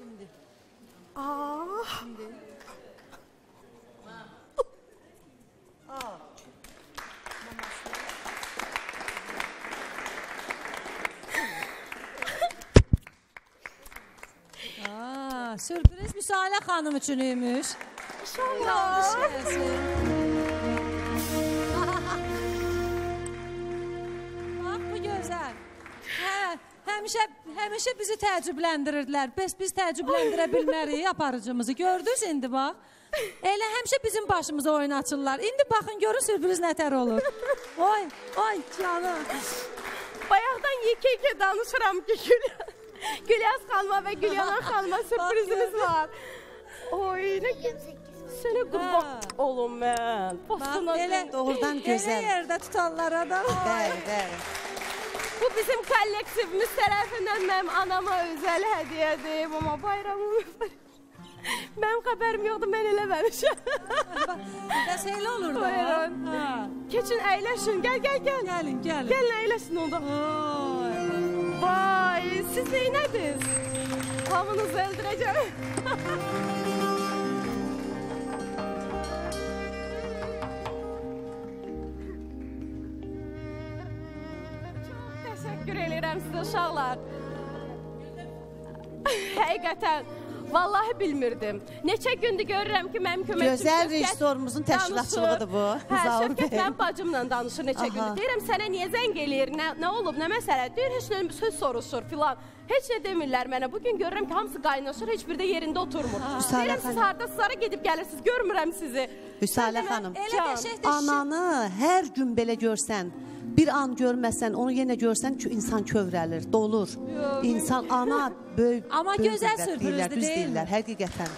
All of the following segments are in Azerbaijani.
Şimdi. Aa. Şimdi. Aa, sürpriz Müsaale xanım üçün imiş. İnşallah. Bax bu gözəl. Hə, həmişə həmişə bizi təəccübləndirdilər. Bəs biz təəccübləndirə bilmərik aparıcımızı. Gördünüz indi bax. Elə həmişə bizim başımıza oyun açırlar. İndi baxın görün sürpriz nətər olur. Oy, oy canım. Bayaqdan yekə-yekə danışıram ki, Gül Gülyaz xanıma və Gülyanan xanıma sürprizimiz var. Oy, nə sənə qurban olum mən. Bax belə Doğrudan Elə gözəl. yerdə tutarlar adam. Bəli, bəli. Bu bizim kollektivimiz tərəfindən mənim anama özəl hədiyyədir. Mama bayramı. Mənim xəbərim yoxdur, mən eləməmişəm. Bəs elə olur da. Buyurun. Ha. Keçin, əyləşin. Gəl, gəl, gəl. Gəlin, gəlin. Gəlin əyləşin onda. Vay, siz neynədiniz? Hamınızı öldürəcəm. təşəkkür edirəm sizə uşaqlar. Həqiqətən Vallahi bilmirdim. Neçə gündür görürəm ki, mənim köməkçim Gözəl Şəfqət rejissorumuzun təşkilatçılığıdır bu. Hə, Zaur Şəfqət bəy. mənim bacımla danışır neçə Aha. gündür. Deyirəm sənə niyə zəng eləyir? Nə, nə olub, nə məsələ? Deyir, heç nə söz soruşur filan. Heç nə demirlər mənə. Bu gün görürəm ki, hamısı qaynaşır, heç biri də yerində oturmur. Vüsalə Deyirəm siz xanım. hardasınız, gedib gəlirsiniz, görmürəm sizi. Vüsalə Sən demə, xanım. Elə Can, qəşəng də Ananı hər gün belə görsən, bir an görməsən, onu yenə görsən ki, insan kövrəlir, dolur. İnsan ana böyük Amma böyük gözəl sürprizdir, deyirlər, düz deyirlər, həqiqətən.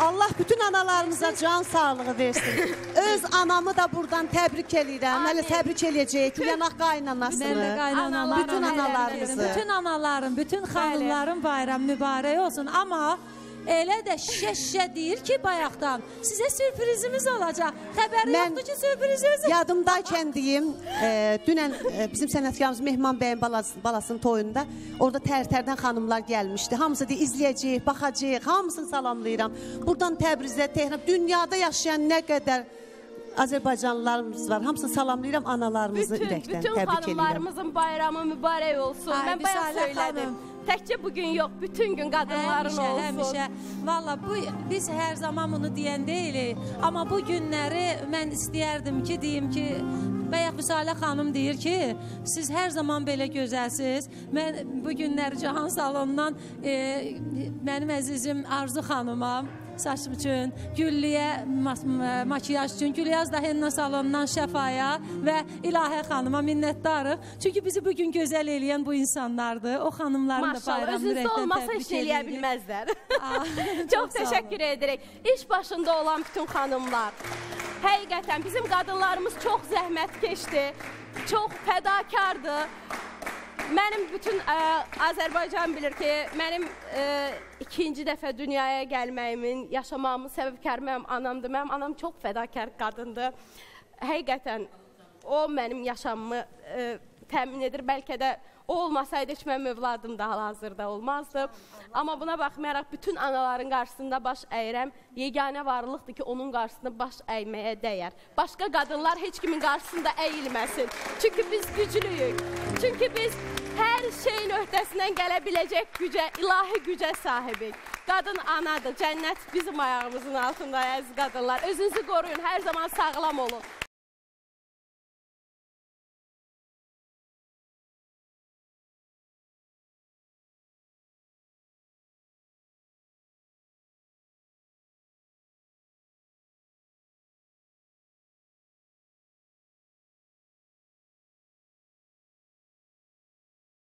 Allah bütün analarımıza can sağlığı versin. Öz anamı da buradan təbrik eləyirəm. Hələ təbrik eləyəcəyik. Yanaq Mən də qaynanasını. qaynanalarım, Bütün analarımızı. Bütün anaların, bütün xanımların bayramı mübarək olsun. Amma elə də şişə deyir ki, bayaqdan sizə sürprizimiz olacaq. Xəbəri Mən- yoxdur ki, sürpriziniz. Yadımdaykən deyim, e, dünən e, bizim sənətkarımız Mehman bəyin balası, balasının toyunda orada tər-tərdən xanımlar gəlmişdi. Hamısı deyir izləyəcəyik, baxacağıq, hamısını salamlayıram. Buradan Təbrizə, Tehran, dünyada yaşayan nə qədər Azərbaycanlılarımız var. Hamısını salamlayıram, analarımızı Bütün, ürəkdən bütün təbrik edirəm. xanımlarımızın bayramı mübarək olsun. Ay, Mən bayaq Vüsalə söylədim. xanım. Təkcə bugün yox, bütün gün qadınların Həmişə, olsun. həmişə. Valla bu biz hər zaman bunu deyən deyilik. Amma bu günləri mən istəyərdim ki, deyim ki, Bayaq Vüsalə xanım deyir ki, siz hər zaman belə gözəlsiniz. Mən bu günləri Cahan salonundan e, mənim əzizim Arzu xanıma saçım üçün, Güllüyə makiyaj üçün, Gülyaz da Henna salonundan Şəfaya və İlahə xanıma minnətdarıq. Çünki bizi bu gün gözəl eləyən bu insanlardır. O xanımların da Maşallah, bayramını özünüzdə ürəkdən olmasa təbrik heç eləyə edirik. bilməzlər. Çox təşəkkür edirik. İş başında olan bütün xanımlar. Həqiqətən bizim qadınlarımız çox zəhmətkeşdir. Çox fədakardır. Mənim bütün ə, Azərbaycan bilir ki, mənim ə, ikinci dəfə dünyaya gəlməyimin, yaşamağımın səbəbkarı mənim anamdır. Mənim anam çox fədakar qadındır. Həqiqətən o mənim yaşamımı ə, təmin edir. Bəlkə də o olmasaydı heç mənim övladım da hal-hazırda olmazdı. Amma buna baxmayaraq bütün anaların qarşısında baş əyirəm. Yeganə varlıqdır ki, onun qarşısında baş əyməyə dəyər. Başqa qadınlar heç kimin qarşısında əyilməsin. Çünki biz güclüyük. Çünki biz hər şeyin öhdəsindən gələ biləcək gücə, ilahi gücə sahibik. Qadın anadır, cənnət bizim ayağımızın altında əziz qadınlar. Özünüzü qoruyun, hər zaman sağlam olun.